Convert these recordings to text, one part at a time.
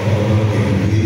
ọ̀pọ̀lọpọ̀ ìwé.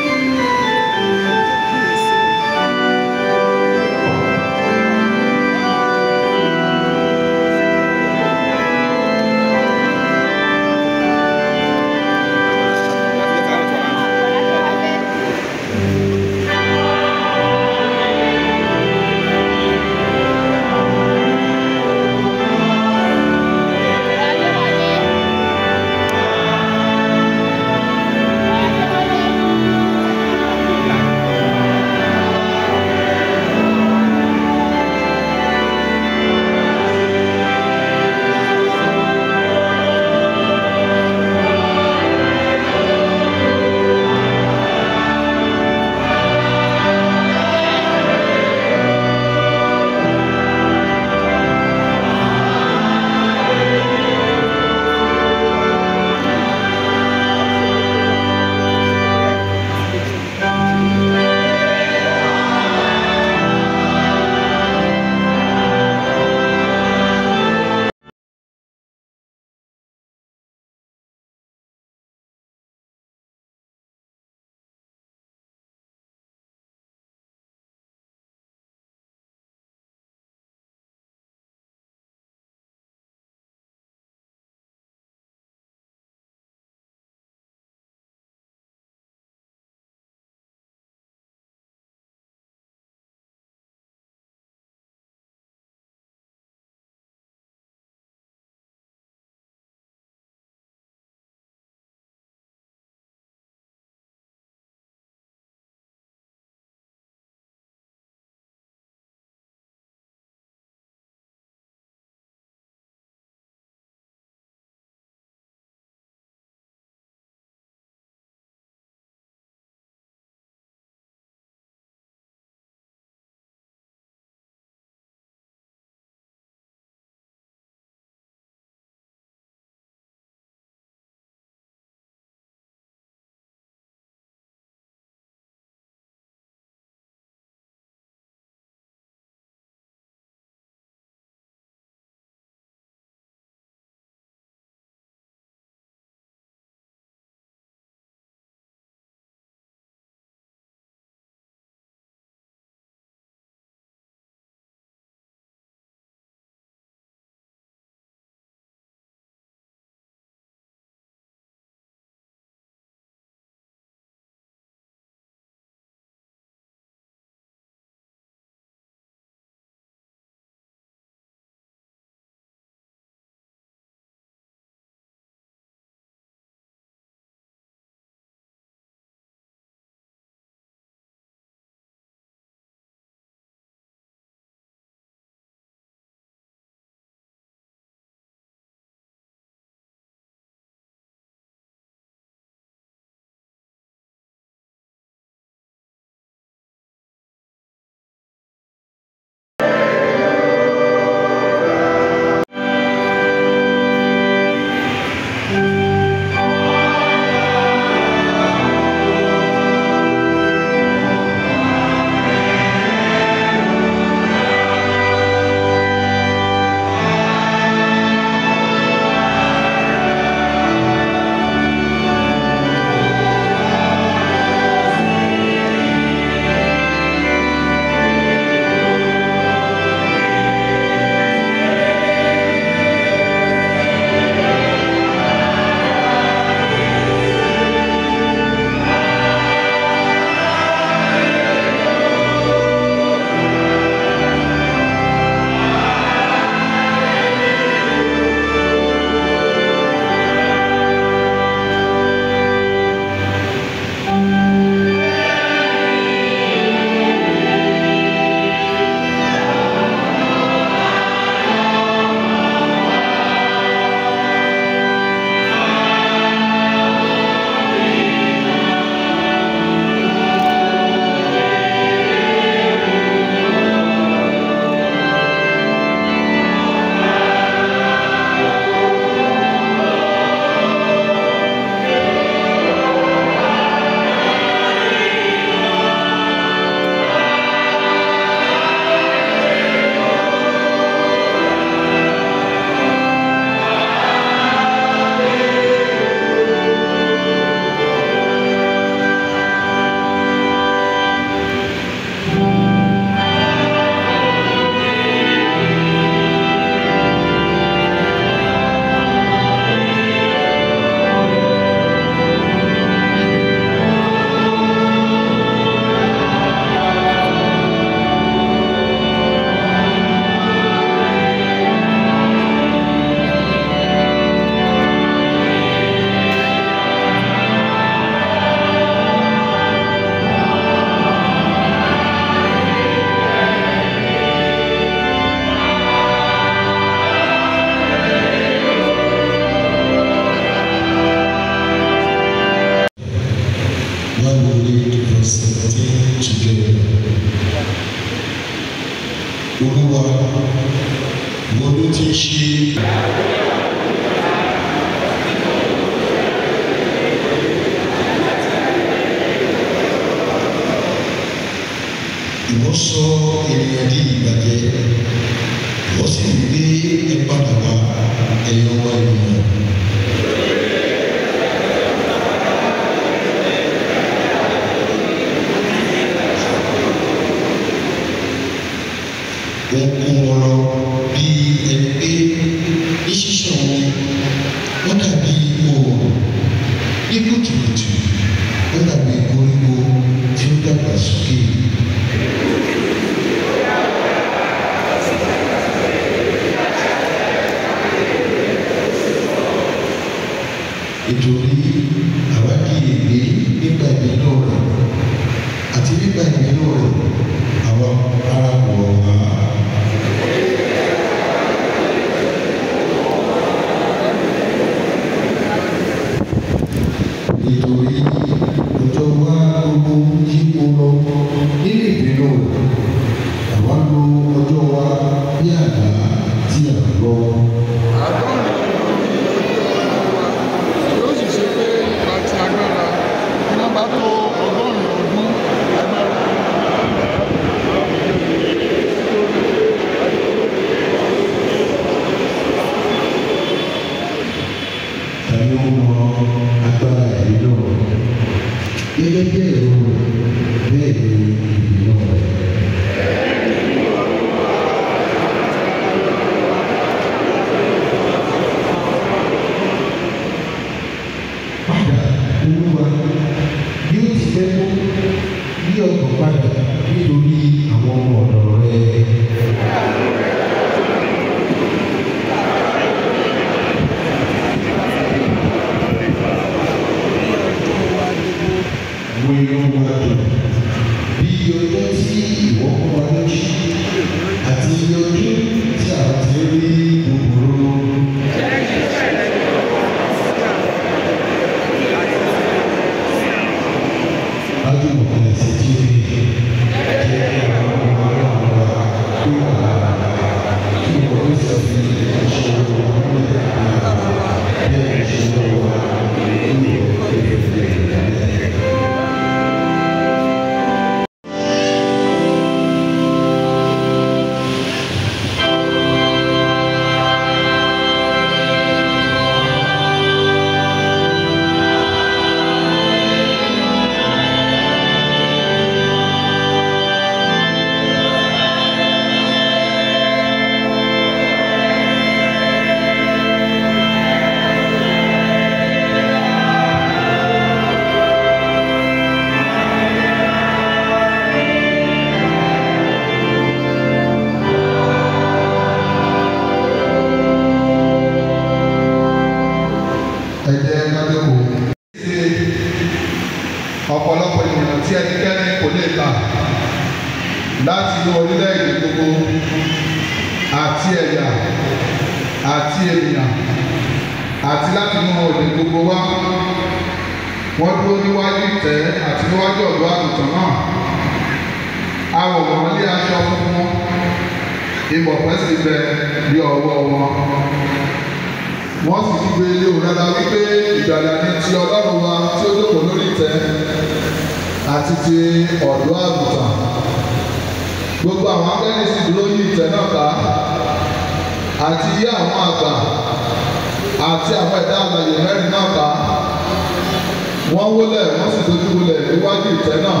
ẹ̀jẹ̀ náà.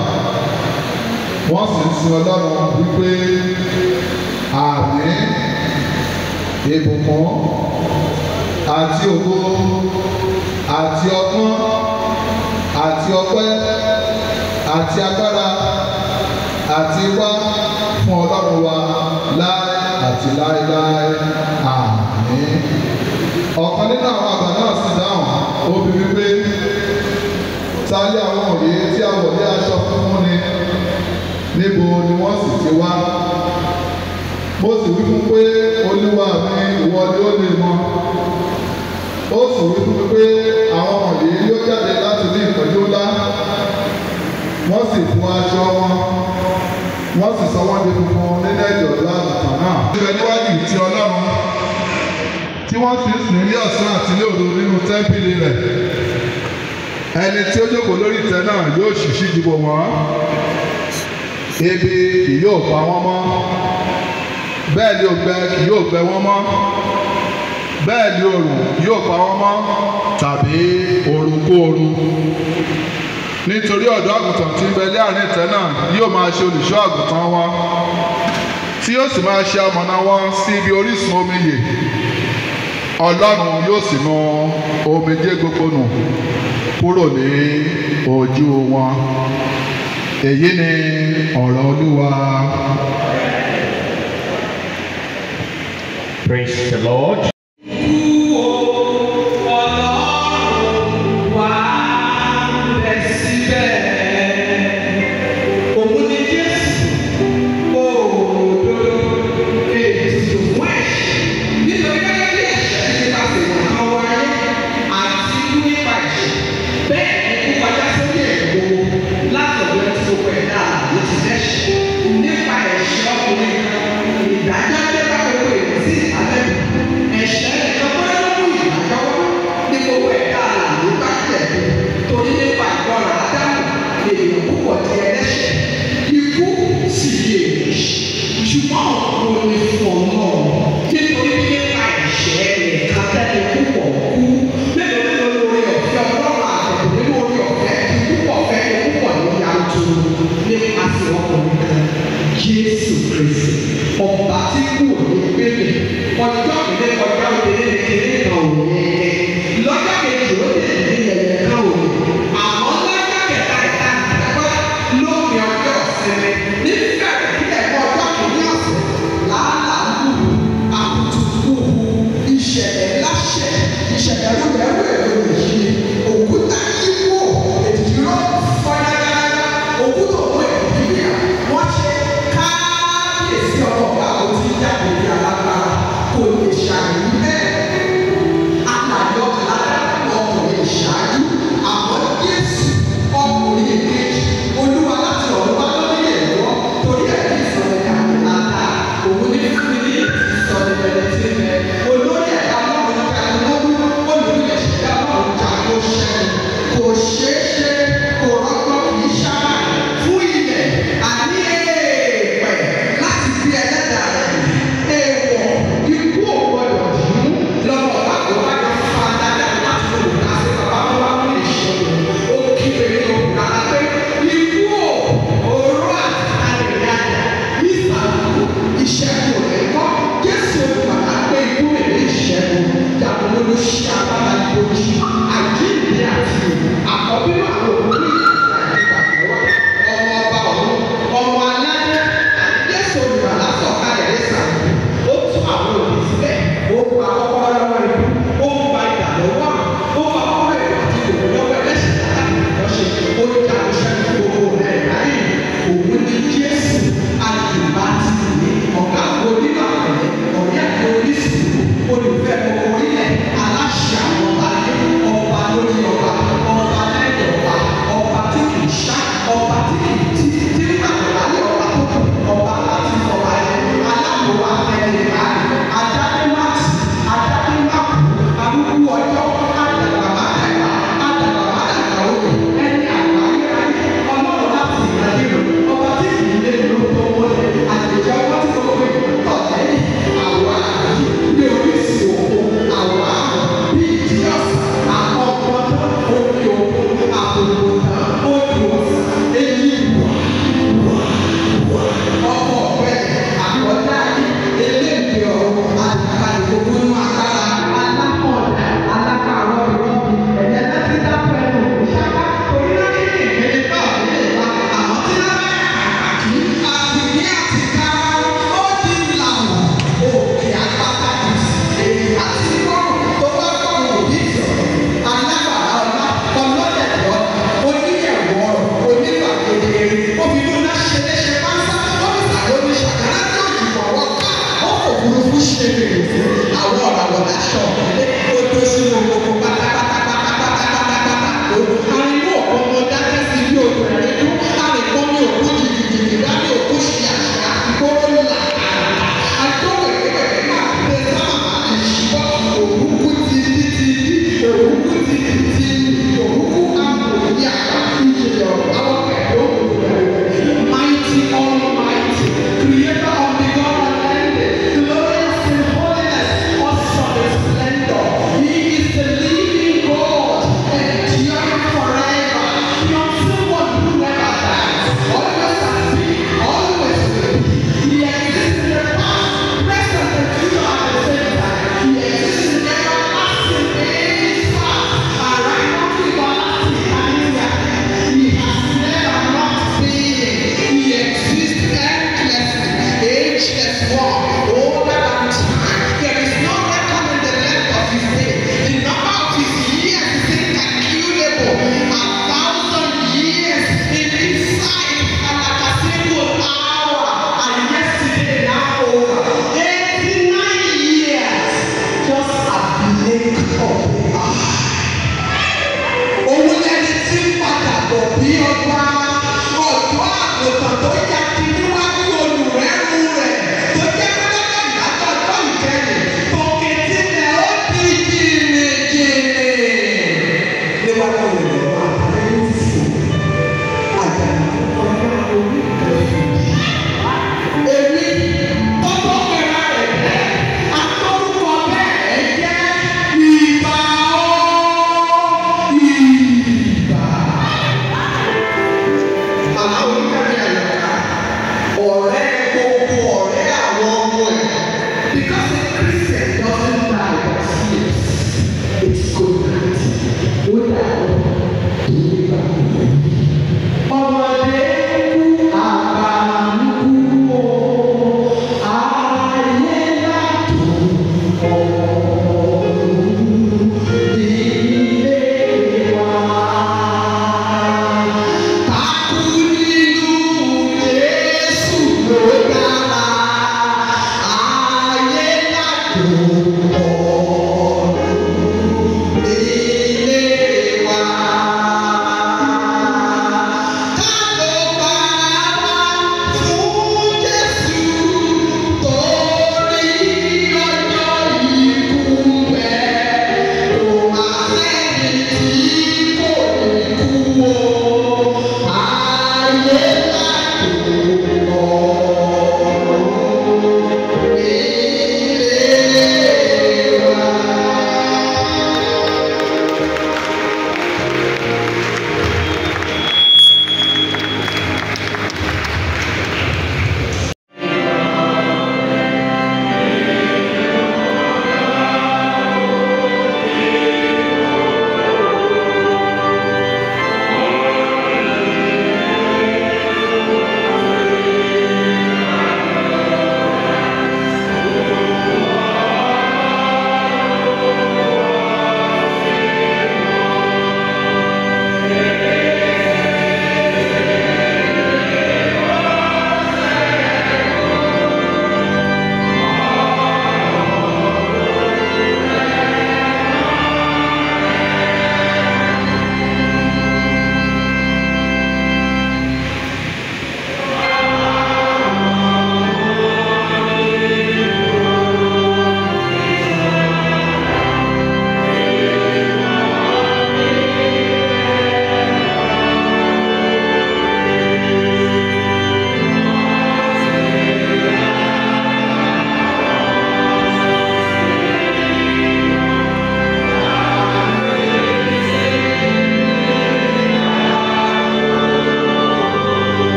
Wọ́n sì ń sin ọlọ́run wípé àmì ìbùkún àti ògo àti ọgbọ́n àti ọpẹ́ àti agbára àti wá fún ọlọ́run wa láé àti láéláé àmì ọ̀kan nínú àwọn àgbà náà sì dáhùn. Ó bi wípé darí àwọn òye tí a wọ̀ ní aṣọ funfun ni níbo ni wọ́n sì ti wá. mo sì wí fún pé olúwa mi ìwọ ni ó lè mọ̀ ó sì wí fún pé àwọn òye yóò jáde láti ní ìpọ́njú ńlá wọ́n sì fún aṣọ wọn wọ́n sì sọ wọ́n di funfun nínú ẹ̀jọ̀ láàbùkàn náà. ìrẹ̀ níwájú ti ọlọ́run tí wọ́n sì ń sìn ní ọ̀sán àti ní òru nínú tẹ́ḿpìlì rẹ̀ ẹni tí ó jókòó lórí ìtẹ́ náà yóò ṣìṣì dìbò wọ́n. Ebi kì yóò pa wọ́n mọ́. Bẹ́ẹ̀ ni ògbẹ kì yóò gbẹ wọ́n mọ́. Bẹ́ẹ̀ ni òrùn yóò pa wọ́n mọ́. Tàbí orukóoru nítorí ọ̀dọ́ àgùntàn tí ń bẹ àárín ìtẹ́ náà yóò máa ṣe olùṣọ́ àgùntàn wọn tí yóò sì máa ṣe amọ̀nà wọn sí ibi orísun omi yè. Ọlọ́run yóò sì nu omijé gbogbo nù kúrò ní ojú wọn èyí ni ọ̀rọ̀ olúwa. Praise the Lord.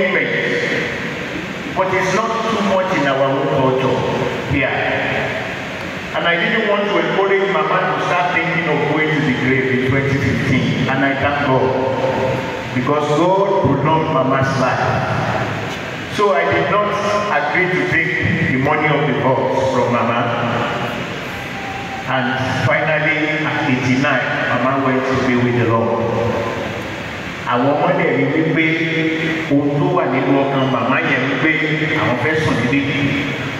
Moment. But it's not too much in our own culture here. And I didn't want to encourage Mama to start thinking of going to the grave in 2015. And I thank God. Because God prolonged Mama's life. So I did not agree to take the money of the vault from Mama. And finally, at 89, Mama went to be with the Lord. Àwọn ọmọdé rí wípé ohun wà nínú ọkàn màmá yẹn wípé àwọn fẹ́ sùn níbí.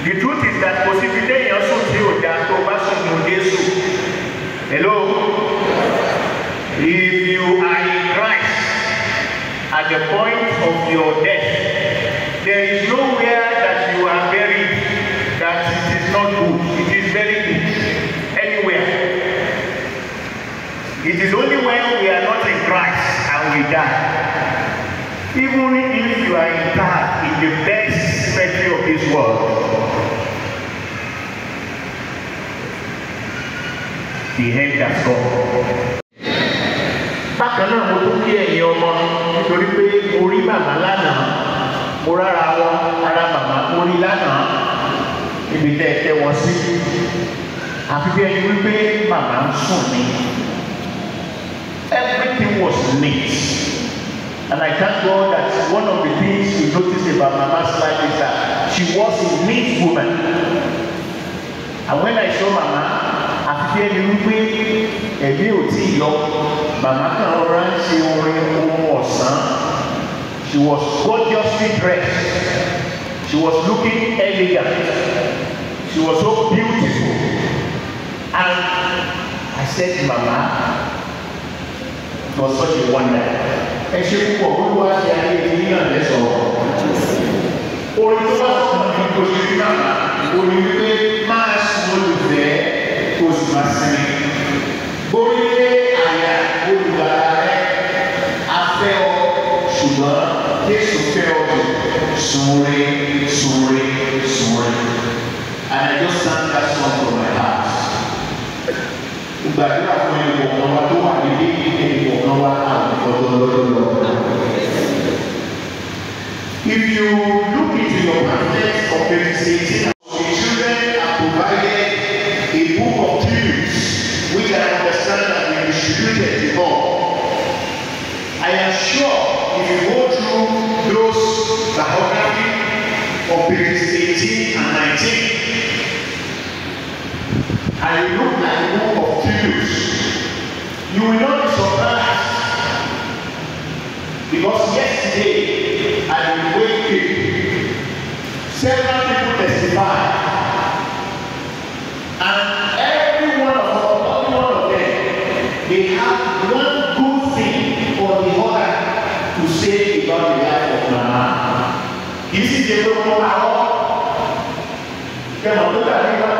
The truth is that kò síbi téèyàn sùn tí ò dáa tó bá sùn ní Jésù. Hello? If you are in Christ at the point of your death, there is nowhere that you are buried that it is not good. It is very good. Anywhere. It is only when we are not in Die. Even if you are interred in the best cemetery of this world, the end has come. Bákan náà mo tún kí ẹ̀yin ọmọ nítorí pé mo rí màmá lánàá, mo rára wọn, ara màmá mo rí lánàá níbi tẹ́ ẹ tẹ́ wọn sí. Àfi bí ẹni wípé màmá ń sùn ni. Everything was neat. And I thank God that one of the things we noticed about Mama's life is that she was a neat woman. And when I saw Mama, bí ẹni wípé ẹ̀mí ò tí ì yọ, Màmá kan rọra ń ṣe. She was gorgeously dressed. She was looking elegant. She was so beautiful. And I said, Mama, was such a wonder. Ẹ ṣe púpọ̀ olúwa ṣe ayé ní náà lẹ́sọ̀ọ́. Orin tó sọ̀rọ̀ ní ṣe rí màmá. Orin máa sùn olùfẹ́ kò sì máa sinmi. Borílé àyà olùgbàlà rẹ̀ afẹ́ ọ ṣùgbọ́n Jésù fẹ́ ọ jù sunre sunre sunre. And I just sang that song gbàdúrà fún ẹni kọ̀ọ̀kan wa tó wà níbí ẹni kọ̀ọ̀kan wa àwọn ọ̀dọ́. If you look into your pamphlet of page eighteen, the children provided a book of tunes which I understand that we distributed before. I am sure if you go through those biography of pages eighteen and nineteen, and you look at the Tunes, you will not be surprised because yesterday I was waiting. Several people testified, and every one of them, every one of them, they have one good thing or the other to say about the life of Mama. This is the local power. Kẹ́mọ̀ tó dàbí ìgbà tó pé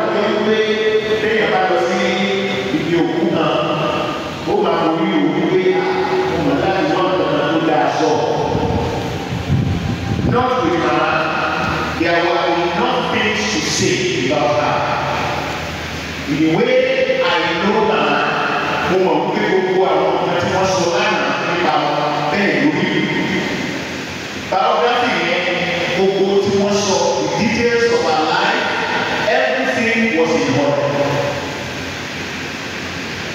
way I know that mo mọ̀ pé gbogbo àwọn ọ̀gá tí wọ́n sọ lánàá nípa bẹ́ẹ̀ lórí. Biography yẹn gbogbo tí wọ́n sọ the details of her life everything was in order.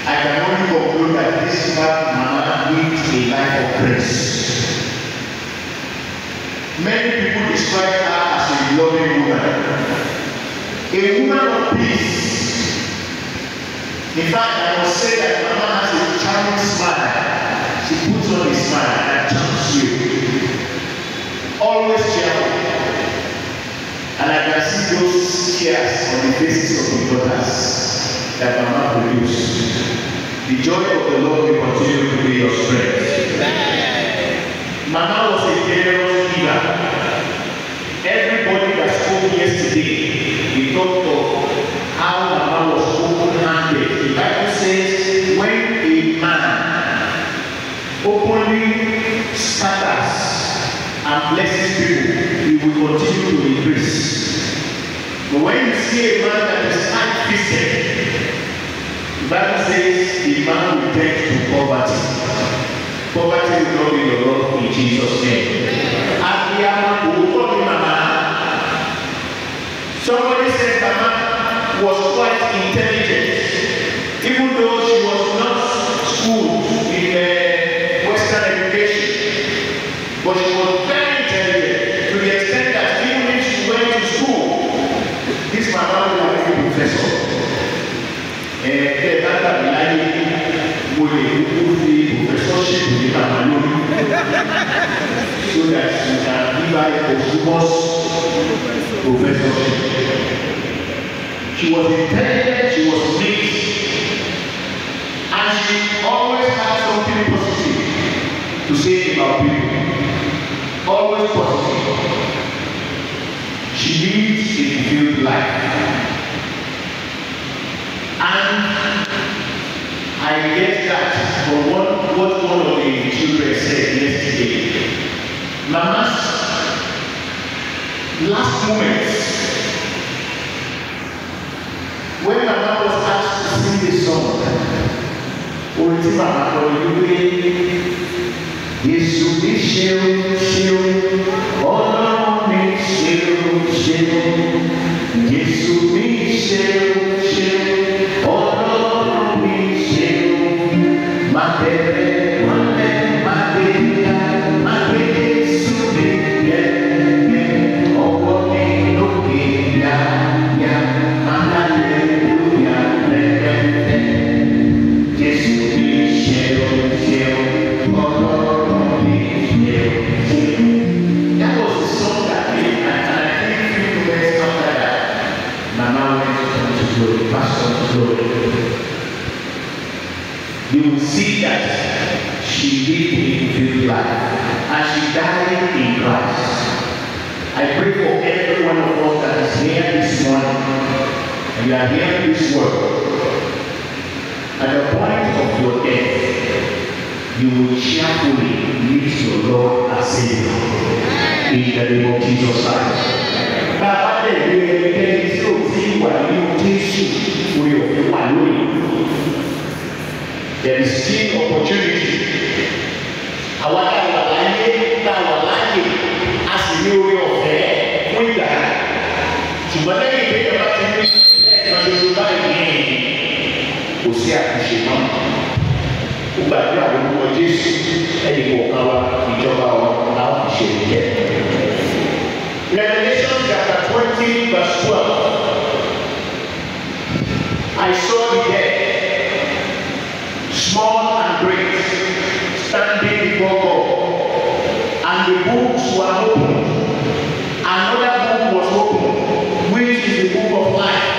I can only conclude that this man mama lived a life of grace. Many people describe her as a loving woman. A woman of peace. In fact, I will say that Mama has a charming smile. She puts on a smile that charms you. Always cheerful. And I can see those tears on the faces of the daughters that Mama produced. The joy of the Lord will continue to be your strength. Mama was a generous giver. Everybody that spoke yesterday, we talked of continue to increase. But when you see a man that is tight-fisted, the Bible says the man will tend to poverty. Poverty will not be your Lord in Jesus' name. Somebody said mama was quite intelligent even though she was not schooled in uh, Western education. But she was very lè kúkú fi professorship ní màmá lórí. So that she can give her. She was intelligent, she was neat, and she always had something positive to say about people. Always positive. She lived a fulfilled life. And I get that from what, what one of the children said yesterday. Mama's last moments when mama was asked to sing the song orin tí màmá kọ ní pé Jésù mi ṣeun ṣeun are hearing this word. At the point of your death, you will cheerfully meet your Lord and Savior in the name of Jesus Christ. Bàbá tẹ̀lé ẹnikẹ́ni tí ò tí wà nínú Jésù orí òfin wà. There is still opportunity. Tá a wà láyé tá a wà láyé a sì ní orí ọ̀fẹ́ fún ìgbà. Ṣùgbọ́n lẹ́yìn ìgbésẹ̀ bá ti ní ẹ̀ka ṣoṣo báyìí ní kò sí àtúnṣe mọ́. Ó gbàdúrà lórúkọ Jésù ẹnì kọ̀ọ̀kan wa ìjọba wa láwọn fi ṣe ìjẹ́. Revelation chapter twenty verse twelve. I saw the dead, small and great, standing before God, and opened. Another book was opened, which is the book of life.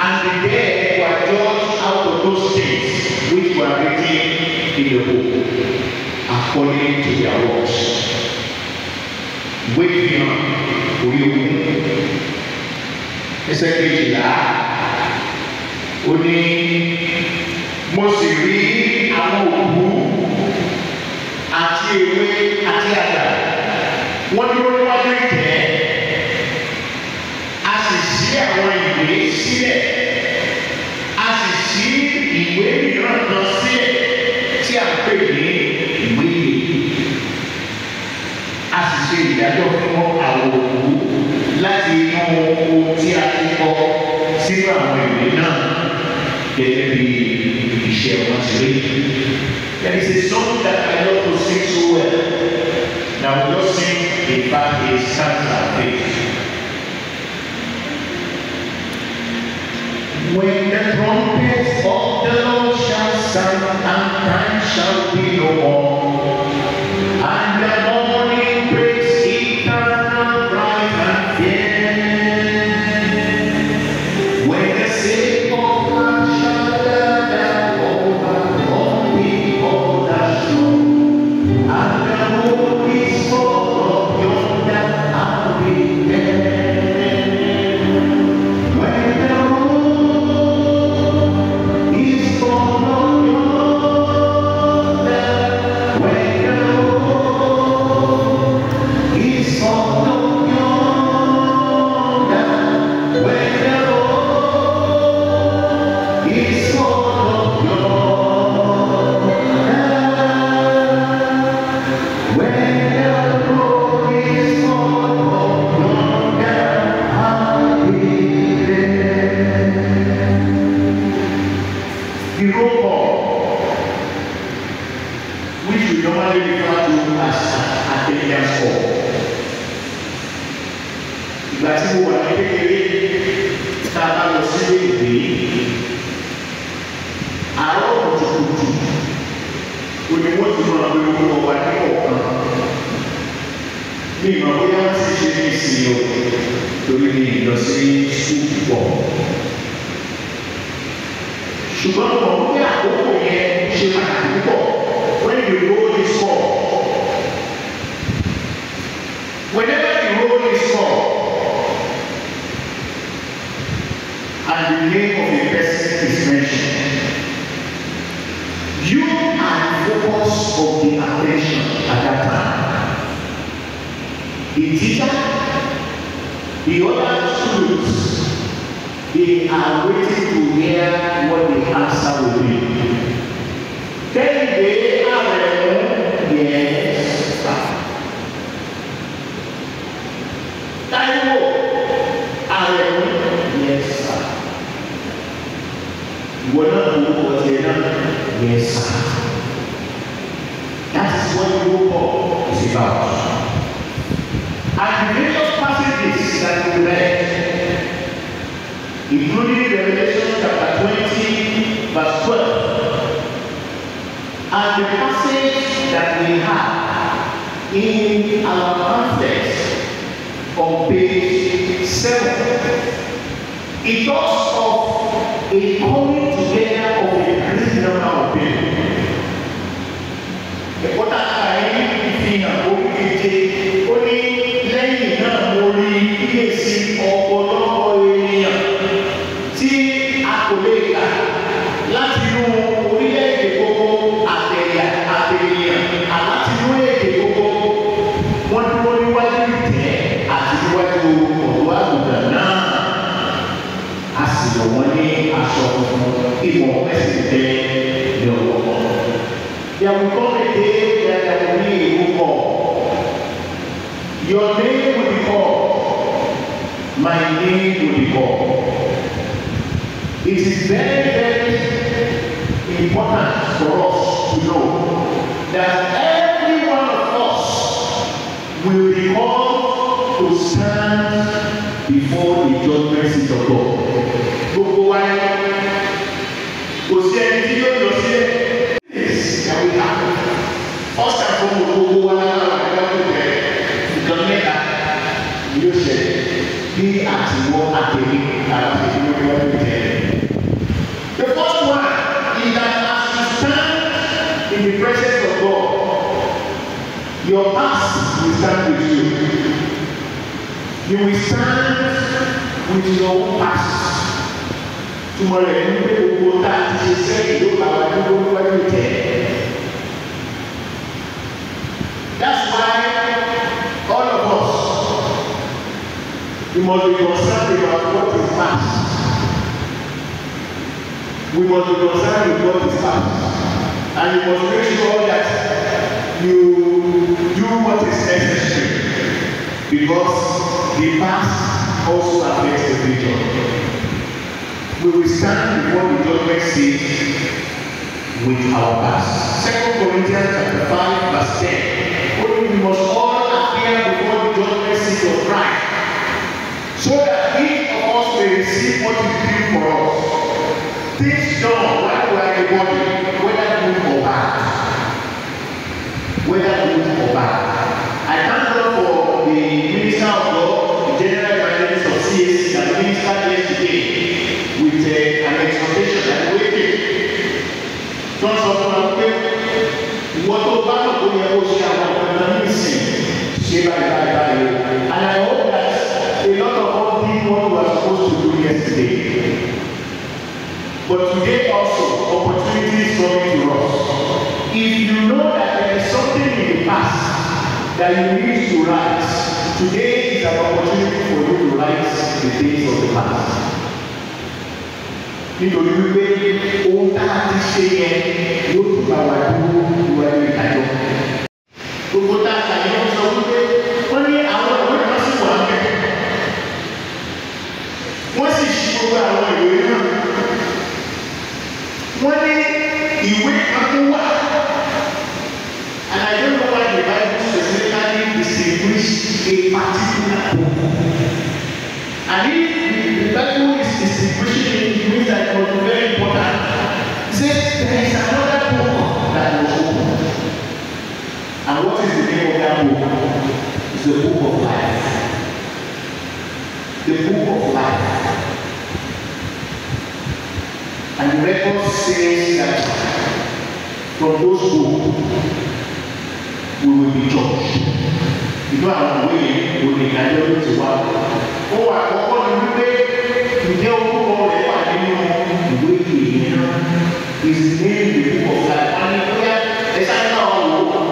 And the dead were judged out of those things which were written in the book, according to their works. Ìwé ìfihàn orí ogun ẹsẹ̀ kejìlá ó ní mo sì rí àwọn òkú àti ewé àti àgbà wọ́n dúró níwájú ìtẹ́ a sì ṣí àwọn ìwé sílẹ̀ a sì ṣí ìwé mìíràn kan sílẹ̀ tí a pè ní ìwé yìí a sì ṣe ìdájọ́ fún àwọn òkú láti inú ohun tí a ti kọ sínú àwọn ìwé náà gẹ́gẹ́ bí iṣẹ́ wọn ti rí. There is a song that I love to sing so well. Now we just sing. in fact. When the trumpets of the Lord shall sound, and time shall be no more. is very, very important for us to know that every one of us will be called to stand before the judgment seat of God. Gbogbo wa kò sí ẹni tí yóò lọ sílẹ̀. You will stand with your own past. Tomorrow, you will go back to say, Look, I will do what you did. That's why all of us, we must be concerned about what is past. We must be concerned with what is past. And you must make sure that you do what is necessary. Because the past also affects the future. We will stand before the judgment seat with our past. Second Corinthians chapter five verse ten. Only we must all appear before the judgment seat of Christ, so that each of us may receive what is due for us. This done while we are in body, whether good or bad, whether good or bad. I thank for the. Yesterday. But today also, opportunity is coming to us. If you know that there is something in the past that you need to write, today is an opportunity for you to write the days of the past. Nítorí wípé ohun tá a ti ṣe yẹn yóò tún bá wa dúró níwájú ìdájọ́. Gbogbo tá a kà ní wọ́n sọ wípé wọ́n ní àwọn ìwé kan sì wà mẹ́. Wọ́n sì ṣí gbogbo àwọn ìwé náà. Wọ́n ní ìwé kan wà. And I don't know why the Bible specifically distinguish a particular book. And if the Bible is distinguishing it, it means that it was very important. It says there is another book that was opened. And what is the name of that book? The book of life. The book of life. And the record says that from those books, we will be judged. Ìlú àwọn òwe yìí kò lè dájọ́ ló ti wá. Ó wà àkọ́kọ́ ni wípé ǹjẹ́ orúkọ rẹ̀ wà nínú ìwé ìyè náà? His name the book of life ẹ̀sà náà wò ó.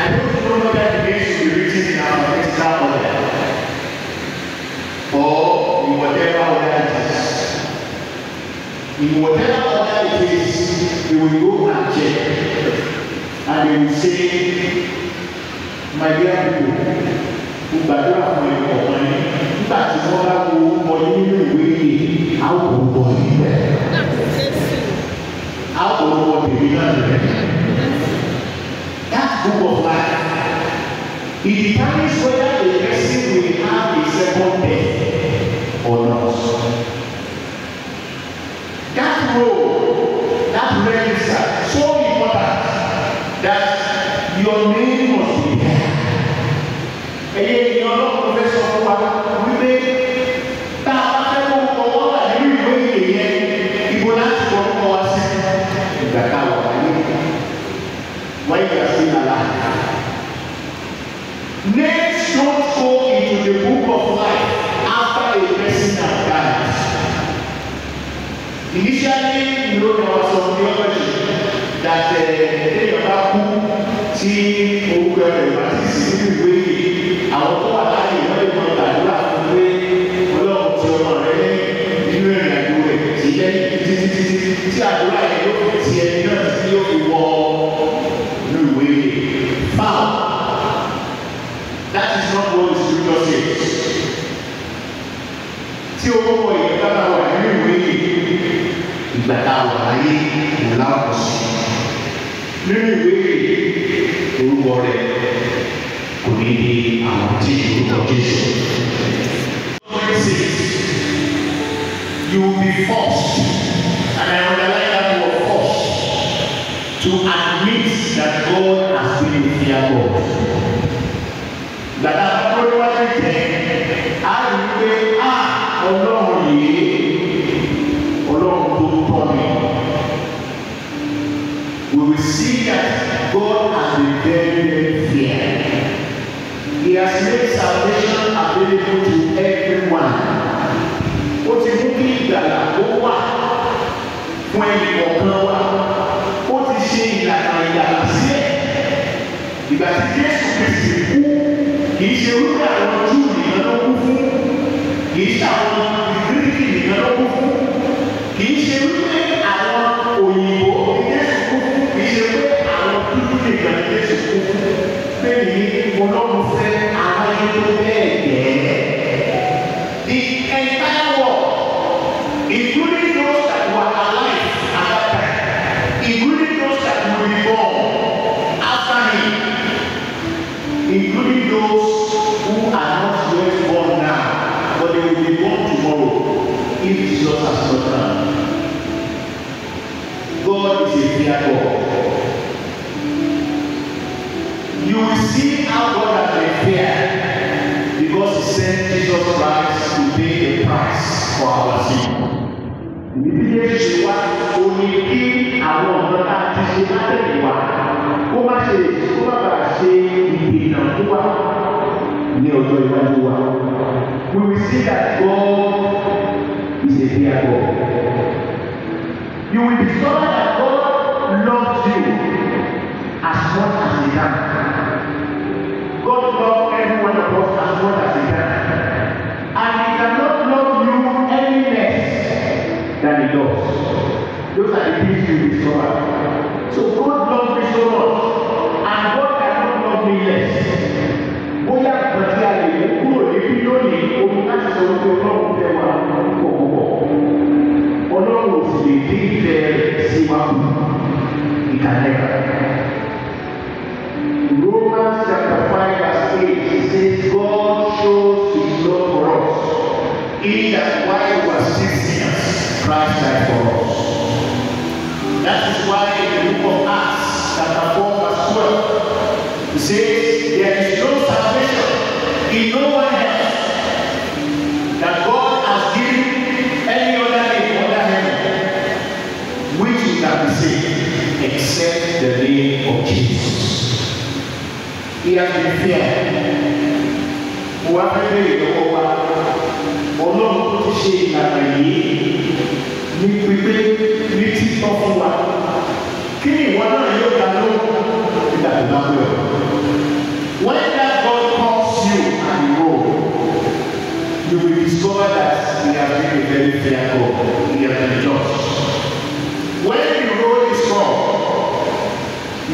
I don't know whether the name should be written in our physical order or in whatever order it is. Whatever order it is, they will go and check and they will say my dear people mo gbàdúrà fún ẹ ọ̀kan ní nígbà tí wọ́n bá wo orúkọ yín nínú ìwé yìí a ó kò bọ̀ níbẹ̀ a ó kò bọ̀ tèmi náà níbẹ̀ that book of life. It determines whether a person will have a second death or not that road that register so important that your name must be there. Ẹyẹ ènìyàn ọlọ́run fẹ́ sọ fún wa tí orúkọ rẹ̀ bá ti sí nínú ìwé yìí àwọn tó wà láàyè wọ́n lè mọ gbàdúrà fún pé ọlọ́run ti ọmọ rẹ nínú ìrìn àjò rẹ̀ sí lẹ́yìn títí tí àdúrà yẹn yóò fi ti ẹni náà tí yóò fi wọ inú ìwé yìí. Foul. That is not what the scripture says. Tí orúkọ yẹn bá bá wà nínú ìwé yìí ìgbà wà láyé ìlà ọ̀sùn nínú ìwé orúkọ rẹ kò ní di àwọn tí orúkọ Jésù. you will be forced and I underline that word forced to admit that God has been a fair God. Gbàdá akọ́kọ́ wájú tẹ̀ á rí i pé a ọlọ́run yìí ọlọ́run tó tọ́ mi. We will see that God has been very very fair. He has made salvation available to everyone. Ó ti mú kí ìgbàlà ó wà fún ẹnì kọ̀ọ̀kan wa. Ó ti ṣe ìlànà ìyàlà sílẹ̀. Ìgbà tí Jésù Kristi kú, kì í ṣe wípé àwọn Júù nìkan ló kú fún. Kì í ṣe àwọn see ìfẹ́ sí wa kù. Romans chapter five verse eight it says God shows his love for us in that while we were still sinners Christ died for us. That is why in the book of Acts chapter four verse twelve it says except the name of Jesus. He has been fair. Mo wá fẹ́ bẹ̀rẹ̀ lọ́wọ́ wa. Ọlọ́run tó ti ṣe ìlànà yìí ní pípé ní títọ́ fún wa. Kí ni ìwọ náà yóò dá lóhùn nígbà tó bá pẹ́ ọ́? When that God calls you and you go, you will discover that he has been a very fair God. He has been just. When the road is come,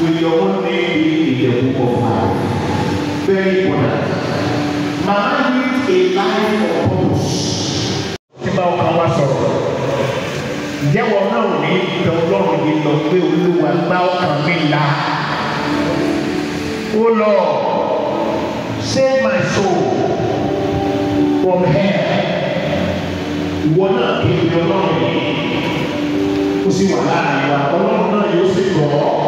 will your own name be the book of life? Very important. Mama needs a life of purpose. Nígbà ọkàn wa sọ̀rọ̀, ìjẹ́wọ́ náà ò ní ìtọ́ ọlọ́run yìí lọ pé olúwa gbá ọkàn mi là. O Lord, save my soul from hell. Ìwọ náà bí ọlọ́run yìí. Ó sì wà láàárín wa, ọlọ́run náà yóò sì gbọ́ ọ́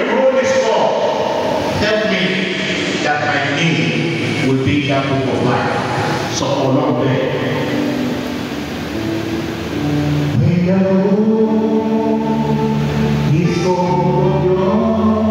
that book of life sọ bẹ́ẹ̀. When the road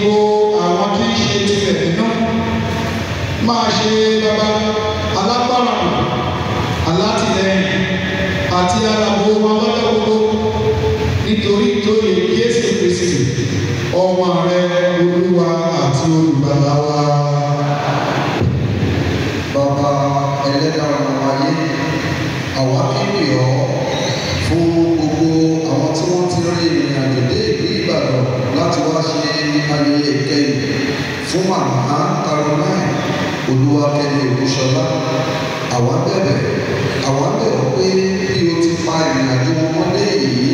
gbogbo àwọn tí ń ṣe tilẹ̀ nínú máa ṣe bàbá alábàràpọ̀ alátìlẹyìn àti alábò wọn lọ́jọ́ gbogbo nítorí ìtòyè Jésù Kristi ọmọ rẹ olúwa àti olùgbàlà wa. bàbá ẹlẹ́dàá ọmọ ayé àwa kéde ọ́ fún gbogbo àwọn tí wọ́n ti rí i. fún màmá Caroline Olúwakẹ́mi Ògúnṣọlá àwọn bẹ̀bẹ̀ àwọn bẹ̀rẹ̀ pé bí o ti fa ìrìnàjò wọn mọ́lẹ̀ yìí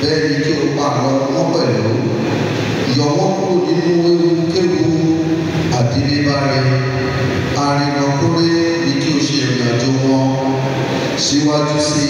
bẹ́ẹ̀ ni kí o pa àwọn ọmọ pẹ̀lú yọ wọ́n kúrò nínú ewu kéwu àbíbíbá rẹ arìnàkúrẹ́ ni kí o ṣe ìrìnàjò wọn síwájú sí i.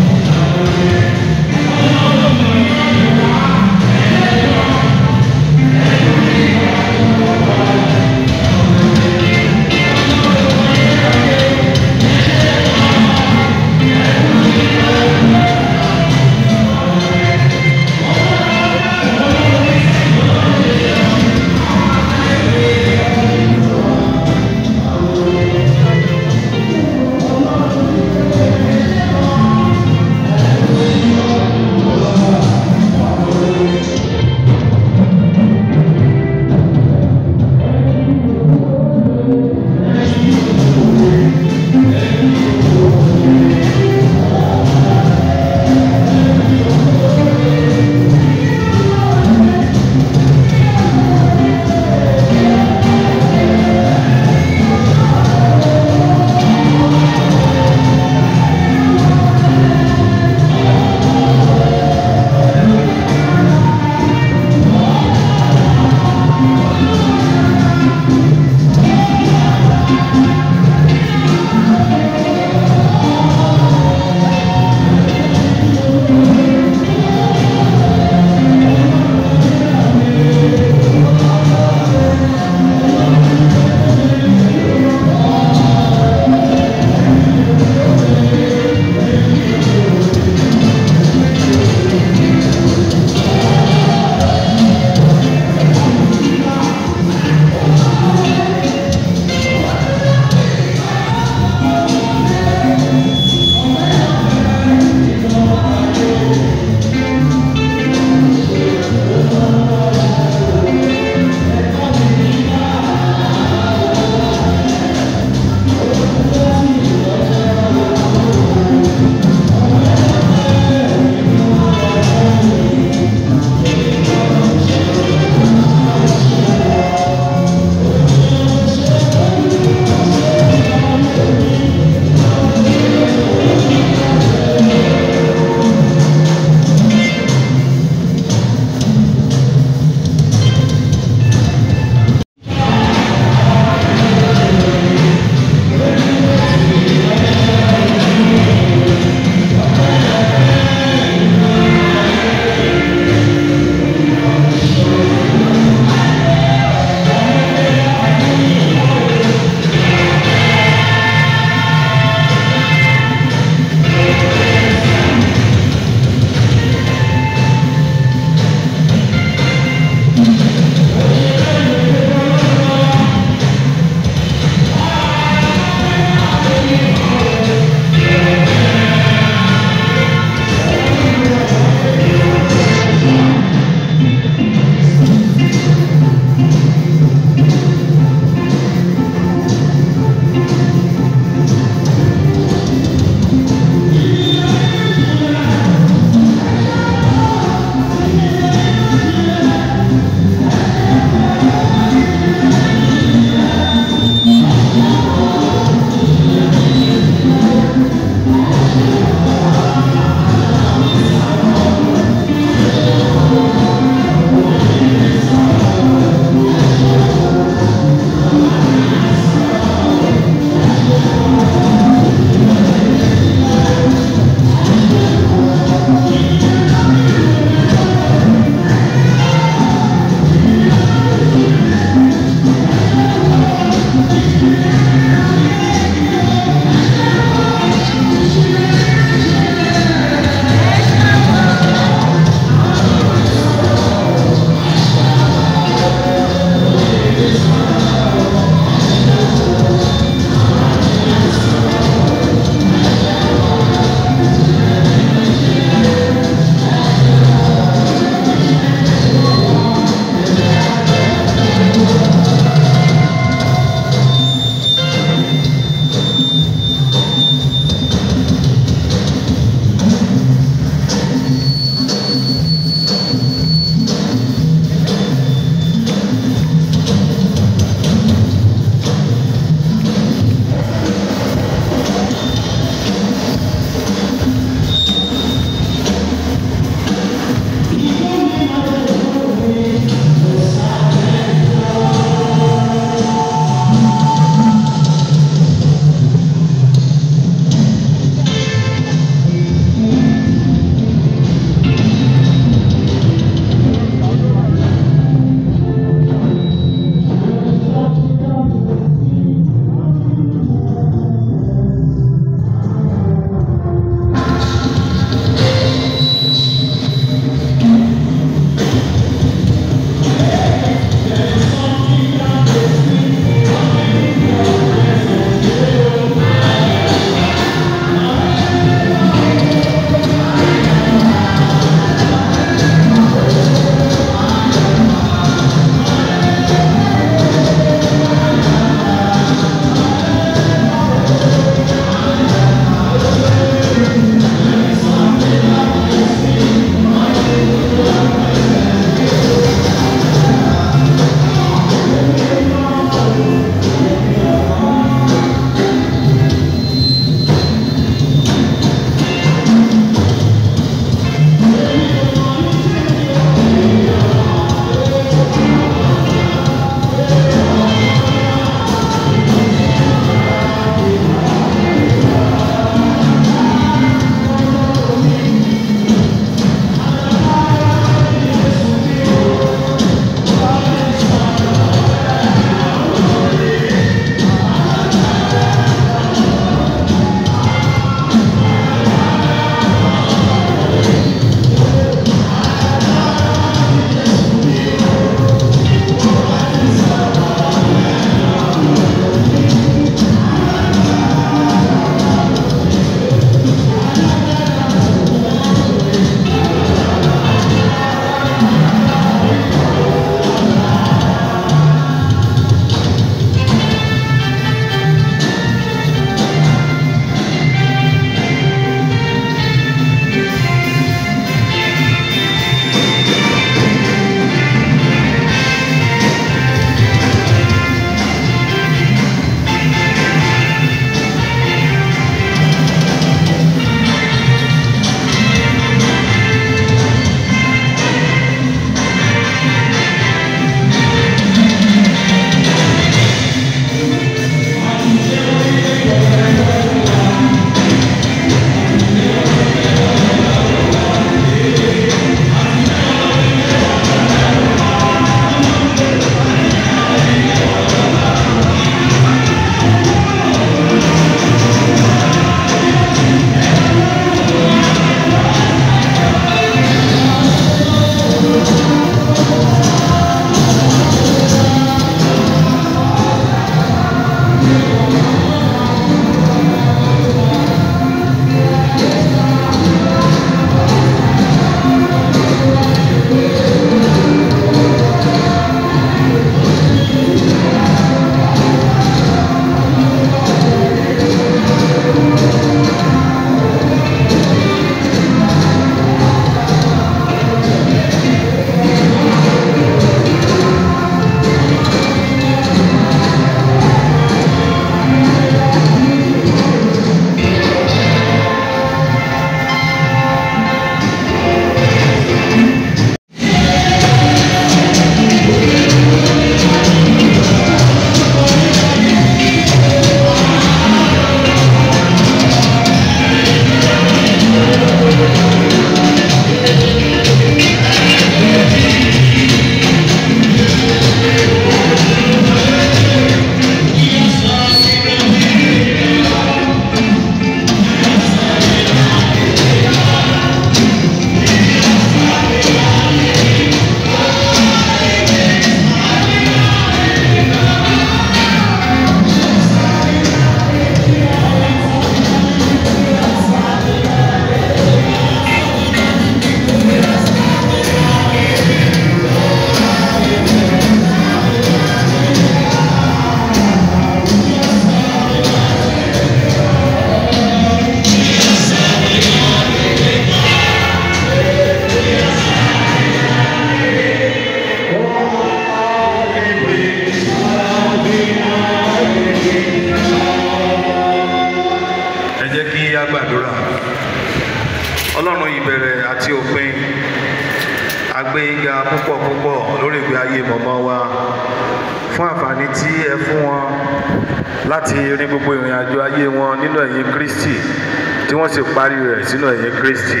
rẹ̀ sínú ẹ̀yìn kristi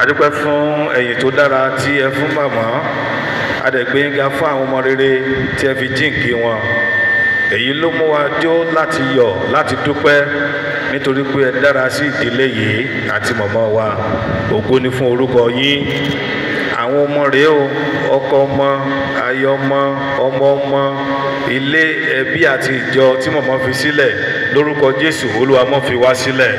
adúpẹ́ fún ẹ̀yìn tó dára tí ẹ fún màmá. Adẹ̀gbẹ́yìnga fún àwọn ọmọ rere tí ẹ fi jíǹkí wọn. Èyí ló mú wa jó láti yọ̀ láti dúpẹ́. Nítorí pé ẹ dára sí ìdílé yìí àti mọ̀mọ́ wa. Ògo ni fún orúkọ yín. Àwọn ọmọ rèé o. Ọkọ ọmọ ayọ ọmọ ọmọ ọmọ ilé ẹbí àti ìjọ tí mọ̀mọ́ fi sílẹ̀. Lórúkọ jésù olúwa mọ́ fi wá sílẹ̀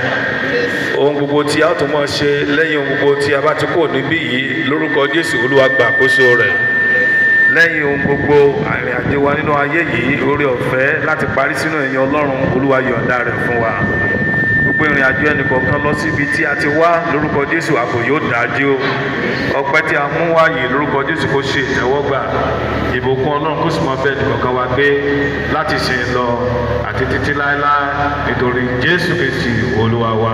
ohun gbogbo tí a ó tún mọ̀ ṣe lẹ́yìn ohun gbogbo tí a bá ti kó níbí yìí lórúkọ jésù olúwa gbà àkóso rẹ̀. Lẹ́yìn ohun gbogbo àrìn àjò wa nínú ayé yìí orí ọ̀fẹ́ láti parí sínú ẹ̀yìn ọlọ́run olúwa yọ̀ǹda rẹ̀ fún wa. Gbogbo ìrìn àjò ẹnìkọ̀ọ̀kan lọ síbi tí a ti wá lórúkọ jésù àbò yóò dájú ọpẹ́ tí a mú wá yìí lórúkọ jésù kó ṣe ìtẹ́wọ́gbà ìbùkún ọlọ́run kó sì mọ bẹ́ẹ̀ nìkọ̀ọ̀kan wa gbé láti ṣe lọ àti títí láéláé. Nítorí jésù kristi olúwa wa.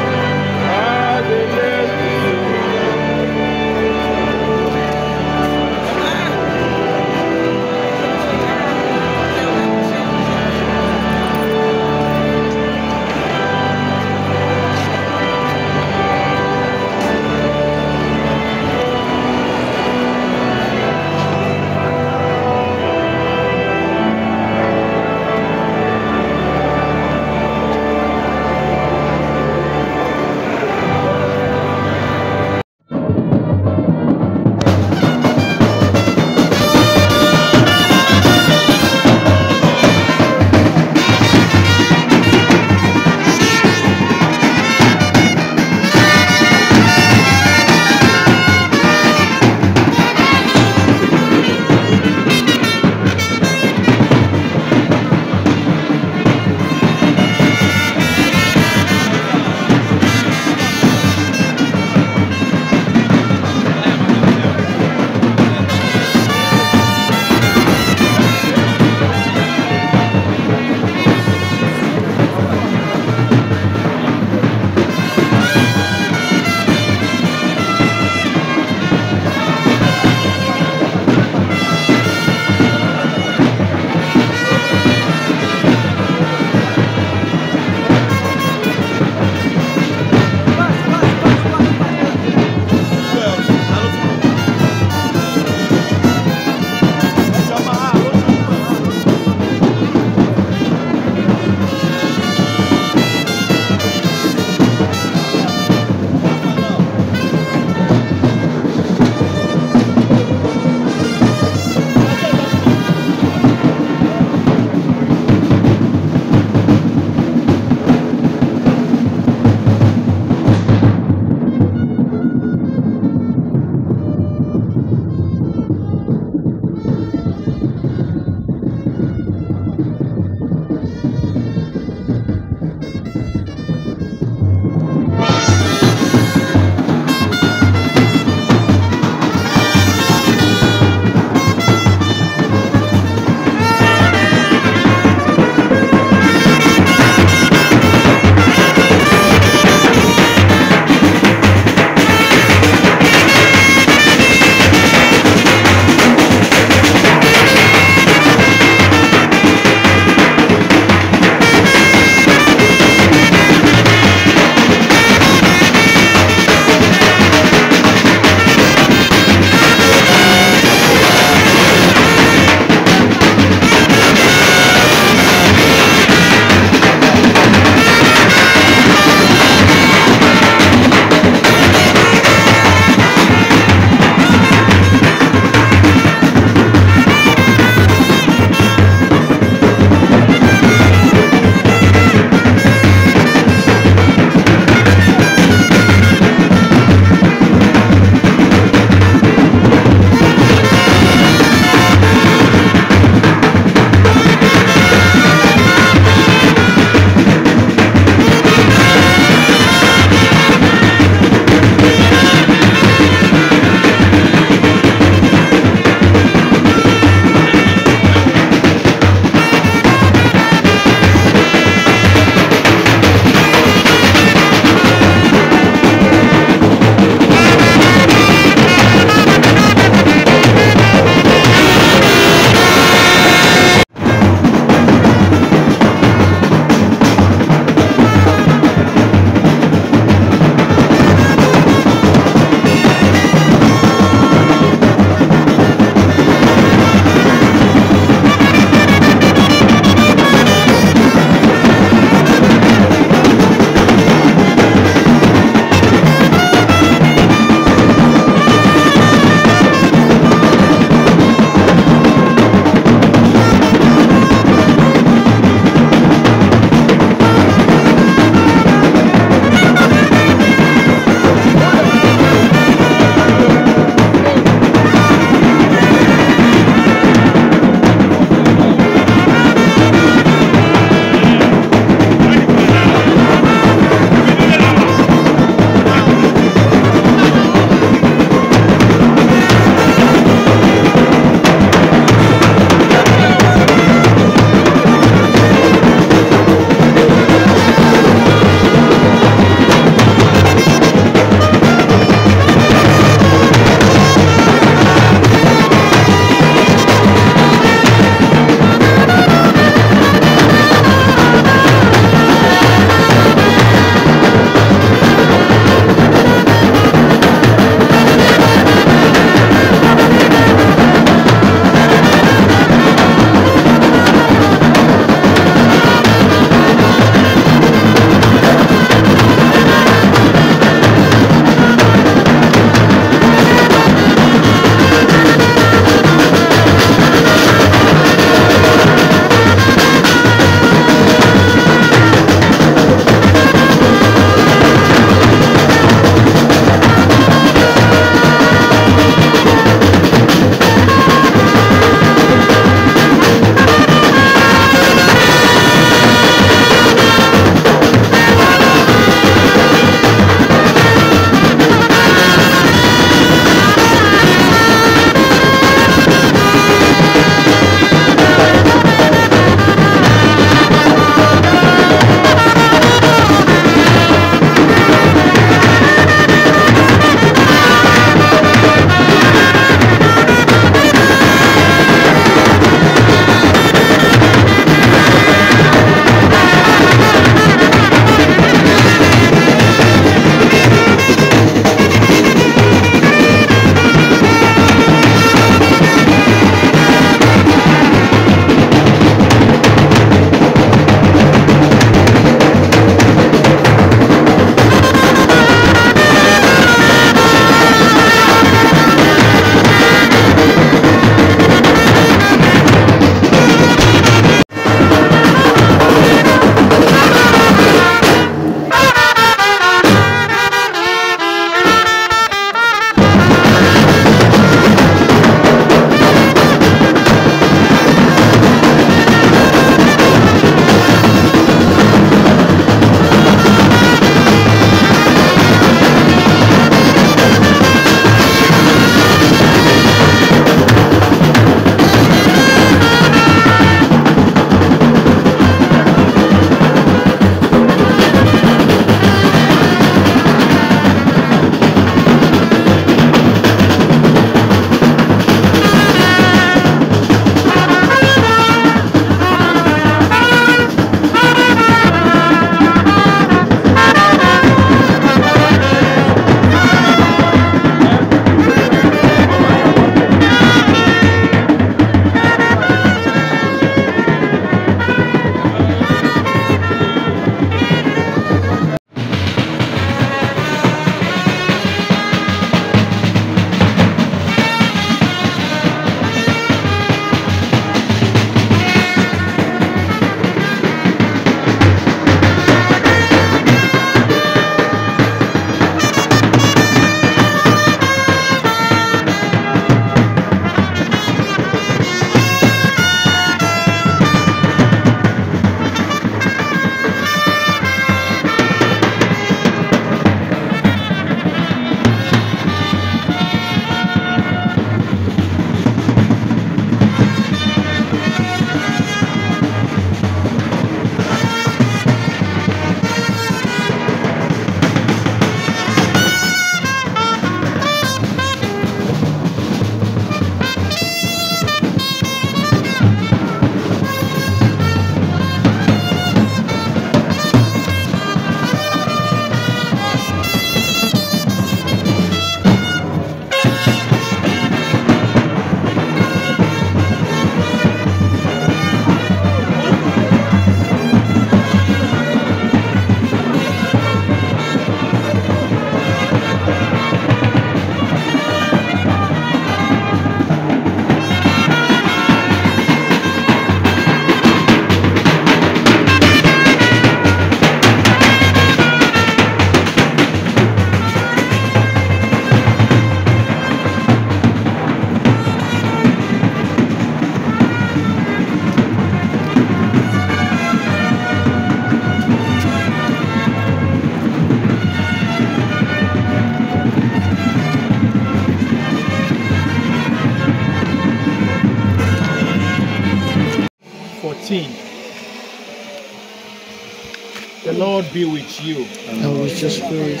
be with you. And with your spirit.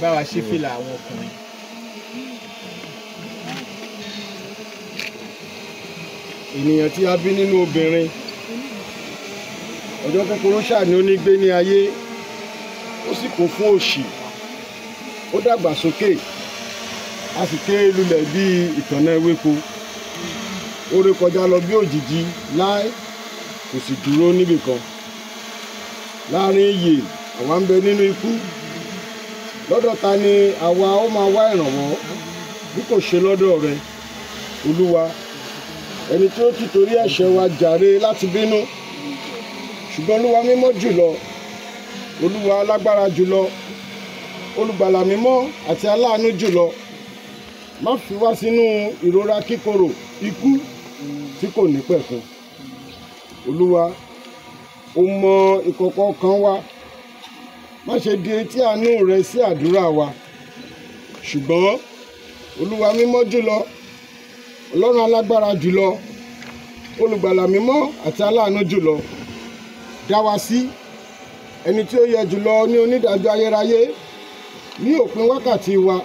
Bá wa ṣí fìlà àwọn ọkùnrin. ènìyàn tí a bí nínú obìnrin. Ọjọ́ kúkúrú ṣáà ni ó ní gbé ní ayé. Ó sì kún fún òṣì. Ó dàgbà sókè. A sì ké lulẹ̀ bí ìtànná ewéko. Ó ré kọjá lọ bí òjìji láì kò sì dúró níbì kan láàárín iyè àwa ń bẹ nínú ikú. Lọ́dọ̀ ta ni àwa ó máa wá ìrànwọ́? Bí kò ṣe lọ́dọ̀ rẹ olúwa ẹni tí ó ti torí ẹ̀ṣẹ̀ wa jàre láti bínú. Ṣùgbọ́n olúwa mímọ́ jùlọ olúwa alágbára jùlọ olùgbàlà mímọ́ àti aláàánú jùlọ. Má fi wá sínú ìrora kíkorò ikú tí kò ní pẹ̀kun. Olúwa o mọ ìkọ̀kọ̀ kan wa. Má ṣe di etí àánú rẹ sí àdúrà wa. Ṣùgbọ́n olúwa mímọ́ jùlọ ọlọ́run alágbára jùlọ olùgbàlà mímọ́ àti aláàánú jùlọ dá wa sí ẹni tí ó yẹ jùlọ ní onídàájọ́ ayérayé ní òpin wákàtí wa.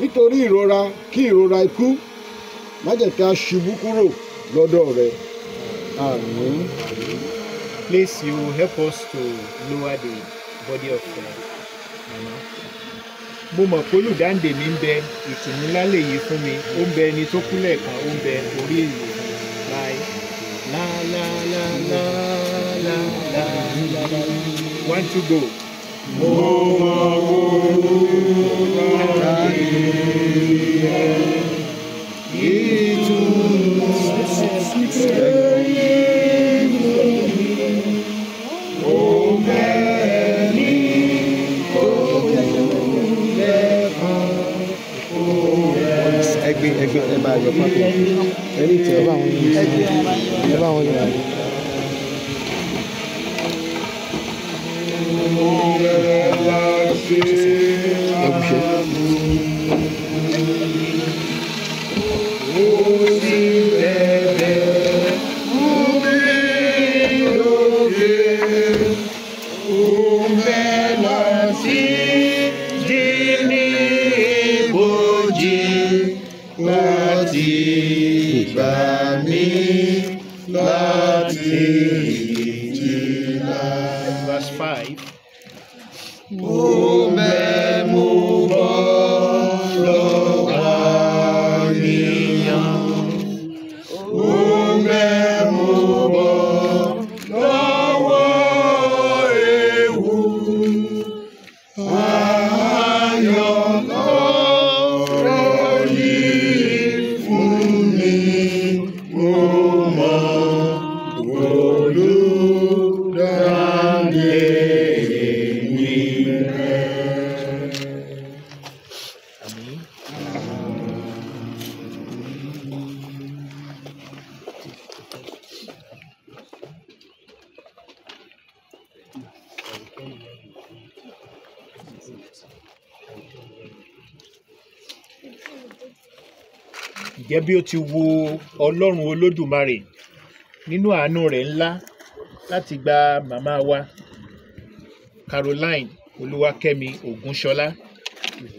Nítorí ìrora kí ìrora ikú má jẹ́ a ṣubú kúrò lọ́dọ̀ rẹ. Àmín. Please you help us to lower the body of Mama. Mo mọ̀ pé olùdáǹdè mi ń bẹ ìtùnú ńlá lèyí fún mi. Ó ń bẹ ẹni tó kú lẹ́ẹ̀kan, ó ń bẹ orí èyí láì. La la la la la la. One two go. Mo mọ̀ ẹgbẹ́ bá yọ pápá ẹni tí ẹ bá wọn yọ ẹ bá wọn yọ. verse Ǹjẹ́ bí ó ti wo Ọlọ́run Olódùmarè nínú àánú rẹ̀ ńlá láti gba màmá wa Caroline Olúwakẹ́mi Ògúnṣọlá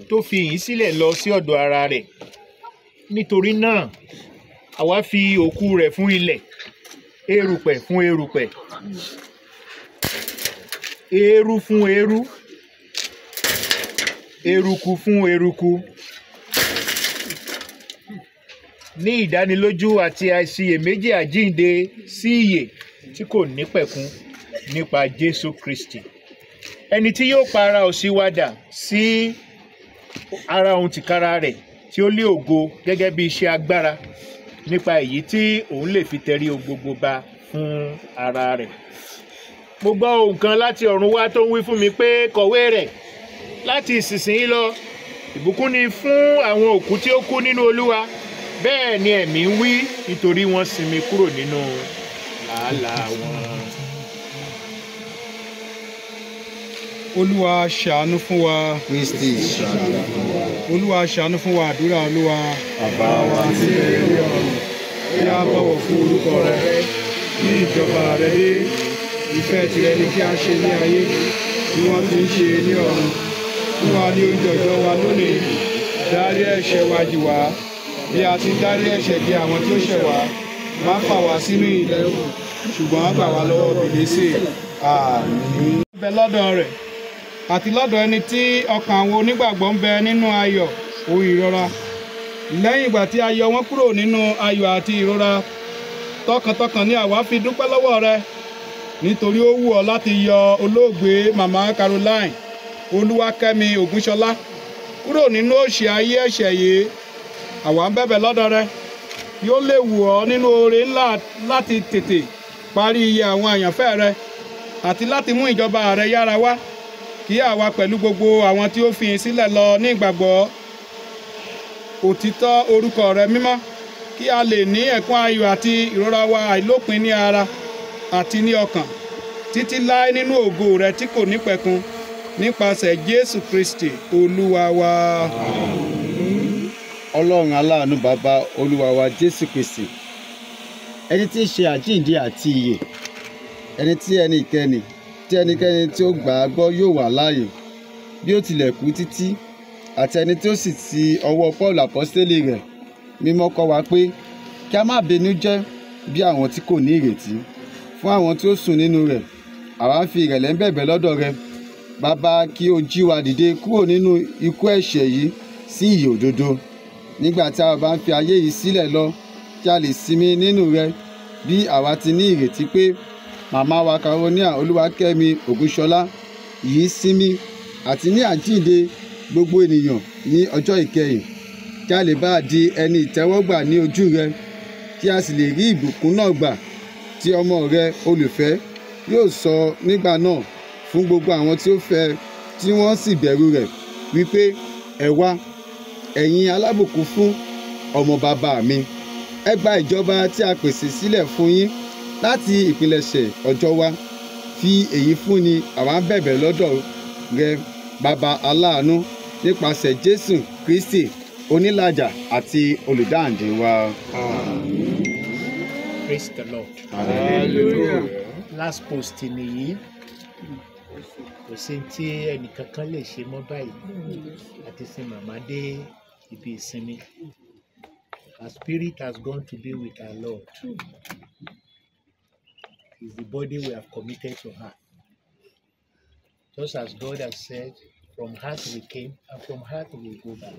tó fi ìyìn sílẹ̀ lọ sí ọ̀dọ̀ ara rẹ̀. Nítorí náà àwa fi òkú rẹ̀ fún ilẹ̀ erùpẹ̀ fún erùpẹ̀ eérú fún eérú eruku fún eruku ní ìdánilójú àti àìsiyèméjì àjíǹde sí ìyè tí kò nípẹ̀kun nípa Jésù Kristi. Ẹni tí yóò pa ara òsì wa dà sí ara òun tìkára rẹ̀ tí ó lé ògo gẹ́gẹ́ bí iṣẹ́ agbára nípa èyí tí òun lè fi tẹrí gbogbo ba fún ara rẹ̀. Mo gbọ́ ohùn kan láti ọ̀run wá tó ń wí fún mi pé kọ̀wé rẹ̀ láti ìsinsìnyí lọ ìbùkún ni fún àwọn òkú tí ó kú nínú Olúwa bẹ́ẹ̀ ni ẹ̀mí ń wí nítorí wọ́n sinmi kúrò nínú làálàá wọn. olúwa ṣàánú fún wa. Kristi ṣàánú fún wa. Olúwa ṣàánú fún wa àdúrà olúwa. Bàbá wa ń bẹ ní ọ̀run kí a bọ̀wọ̀ fún orúkọ rẹ kí ìjọba rẹ dé. Ìfẹ́ tìrẹ ni kí a ṣe ní ayé bí wọ́n ti ń ṣe ní ọ̀run. Fún wa ní oúnjẹ ọjọ́ wa lónìí dárí ẹ̀ṣẹ̀ wa jì wá bí a ti dárí ẹ̀ṣẹ̀ jì àwọn tí ó ṣẹ̀ wá má fà wá sínú ìdẹ̀wò ṣùgbọ́n gbà wá lọ́wọ́ bìlísì àmín. bẹ lọ́dọ̀ rẹ̀ àti lọ́dọ̀ ẹni tí ọkàn àwọn onígbàgbọ́ ń bẹ nínú ayọ̀ òun ìrora. Lẹ́yìn ìgbà tí a yọ wọ́n kúrò nínú ayọ̀ àti ìrora tọkàntọkàn ni àwa fi dúpẹ́ lọ́wọ́ rẹ. Nítorí ó wù ọ́ láti yọ olóògbé màmá Caroline Olúwakẹ́mi Ògúnṣọlá kúrò nínú òṣì ayé ẹ̀ṣẹ̀ yìí àwa ń bẹ̀bẹ̀ lọ́dọ̀ rẹ. Yóò lè wù ọ́ nínú oore ńlá láti tètè parí iye àwọn àyànfẹ́ rẹ àti láti mú ìjọba rẹ yára wá. Kí àwa pẹ̀lú gbogbo àwọn tí ó fi sílẹ̀ lọ ní ìgbàgbọ́. Òtítọ́ orúkọ rẹ mímọ́. Kí a lè ní ẹ̀kún ayọ̀ àti ìrora wa àìlópin ní ara àti ní ọkàn. Títí láé nínú ògo rẹ tí kò nípẹ̀kun nípasẹ̀ Jésù Kristi Olúwa wa. Ọlọ́run aláàánú bàbá olúwa wa jésù kristi. Ẹni tí ń ṣe àjíǹde àti ìyè ẹni tí ẹnikẹ́ni tí ẹnikẹ́ni tí ó gbà á gbọ́ yóò wà láàyè. Bí ó tilẹ̀ kú títí àti ẹni tí ó sì ti ọwọ́ paul apọ́sítélì rẹ̀ mímọ́ kọ́ wa pé kí a má bínú jẹ́ bí àwọn tí kò ní ìrètí. Fún àwọn tí ó sùn nínú rẹ̀ àwa fi ìrẹ̀lẹ̀ ń bẹ̀bẹ̀ lọ́dọ̀ rẹ. Bàbá kí o jí wa dìde kúrò nínú ikú ẹ̀ṣẹ̀ yìí sí ìyè òdodo nígbà tí a bá ń fi ayé yìí sílẹ̀ lọ kí a lè sinmi nínú rẹ. Bí àwa ti ní ìrètí pé màmá wa Caroline Olúwakẹ́mi Ògúnṣọlá yìí sinmi àti ní àjíǹde gbogbo ènìyàn ní ọjọ́ ìkẹyìn. Kí a lè bá a di ẹni ìtẹ́wọ́gbà ní ojú rẹ kí a sì lè rí ìbùkún náà gbà tí ọmọ rẹ olùfẹ́ yóò sọ nígbà náà fún gbogbo àwọn tí ó fẹ́ tí wọ́n sì bẹ̀rù rẹ̀ wípé ẹ wá ẹ̀yin alábùkún fún ọmọ bàbá mi ẹ gba ìjọba tí a pèsè sílẹ̀ fún yín láti ìpilẹ̀ṣẹ̀ ọjọ́ wa fi èyí fúnni àwa ń bẹ̀bẹ̀ lọ́dọ̀ rẹ bàbá aláàánú nípasẹ̀ Jésù Kristi onílàjà àti olùdáǹdè wa. Praise the Lord. hallelujah. Last post nìyí. Kò sí tí ẹnìkankan lè ṣe mọ́ báyìí. Àti sin màmá dé ibi ìsinmi. Her spirit has gone to be with our Lord. It's the body we have committed to her. Just as God has said, from heart we came and from heart we go back.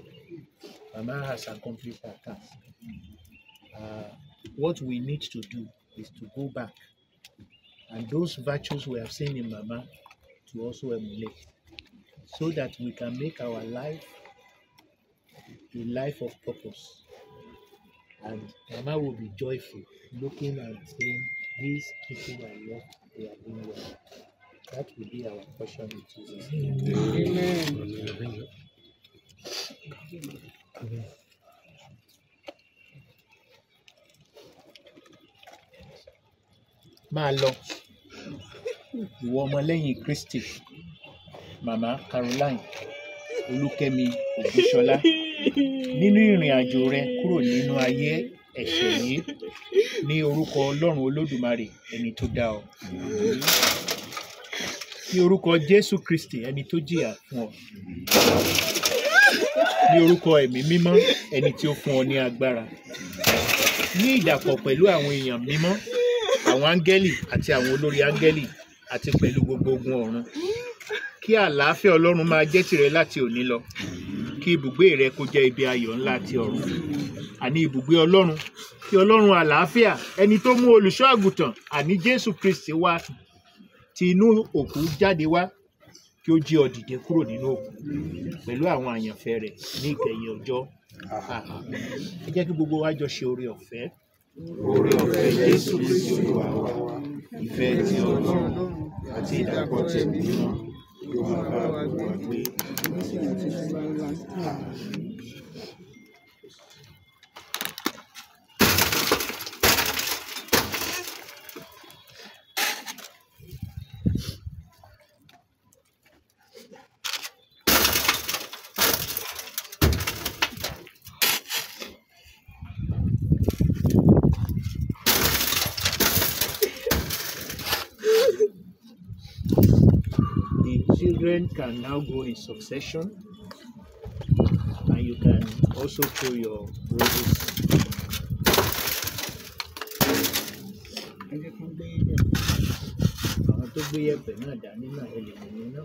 Mama has accomplished her task. Uh, what we need to do is to go back and those virtues we have seen in Mama to also emulate so that we can make our life a life of purpose. And Mama will be joyful looking and saying, These people I love, they are doing well. That will be our portion in Jesus' name. Máa lọ, ìwọ ọmọlẹ́yìn Kristi, Màmá Caroline Olúkẹ́mi Ògúnṣọlá, nínú ìrìn àjò rẹ kúrò nínú ayé ẹ̀ṣẹ̀ yìí ní orúkọ Ọlọ́run Olódùmarè ẹni tó dá ọ. Ní orúkọ Jésù Kristi ẹni tó jìyà fún ọ. Ní orúkọ ẹ̀mí mímọ́ ẹni tí ó fún ọ ní agbára. Ní ìdàpọ̀ pẹ̀lú àwọn èèyàn mímọ́, àwọn áńgẹ́lì àti àwọn olórí áńgẹ́lì àti pẹ̀lú gbogbo ogun ọ̀run. Kí àlàáfíà Ọlọ́run máa jẹ́ tìrẹ láti òní lọ. Kí ibùgbé rẹ kó jẹ́ ibi ayọ̀ ńlá ti ọ̀run. Àní ibùgbé Ọlọ́run. Kí Ọlọ́run àlàáfíà ẹni tó mú olùṣọ́ àgùntàn àní Jésù Kristi wá ti inú òkú jáde wá kí ó jí ọ dìde kúrò nínú òkú pẹ̀lú àwọn àyànfẹ́ rẹ̀ ní ìkẹyìn ọjọ́. Ẹ jẹ́ kí gbogbo wa jọ ṣe oore ọ̀fẹ́. Oore ọ̀fẹ́ Jésù Kristi Olúwa wa. Ìfẹ́ ti Ọlọ́run àti ìdàpọ̀ ti ẹ̀mí mímọ́ yóò máa bá wa gbé. Children can now go in succession and you can also throw your roses. Ẹ jẹ́ kí n gbé yẹ̀pẹ̀. Àwọn tó gbé yẹ̀pẹ̀ náà dání náà ẹ lè mú mi náà.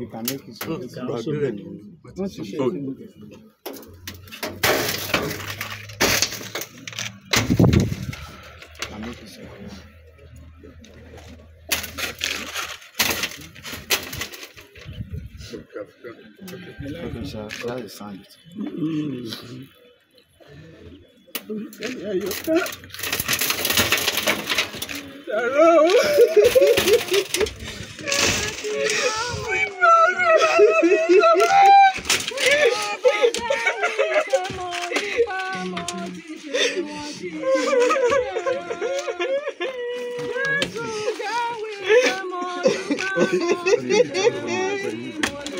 You can make it. You can also do it. Okay, sir. That is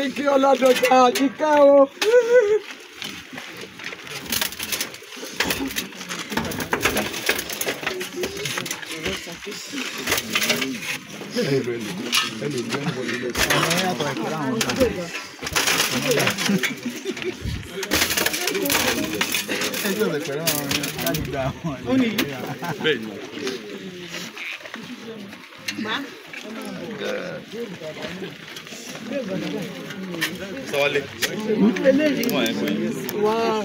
Mami kí ọlọ́dọ̀jà àjíkẹ́ o. wow.